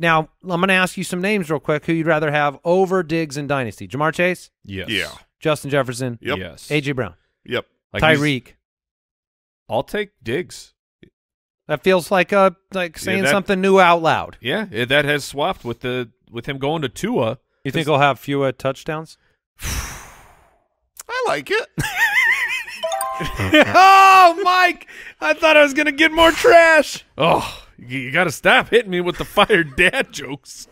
Now I'm going to ask you some names real quick. Who you'd rather have over Diggs in Dynasty? Ja'Marr Chase, Yes. Yeah. Justin Jefferson, Yep. Yes. AJ Brown, Yep. Like Tyreek. I'll take Diggs. That feels like uh like Yeah, saying that- something new out loud. Yeah, eh, that has swapped with the with him going to Tua. You think he'll have fewer touchdowns? I like it. oh, Mike! I thought I was gonna get more trash. Oh, you, got to stop hitting me with the fired dad jokes.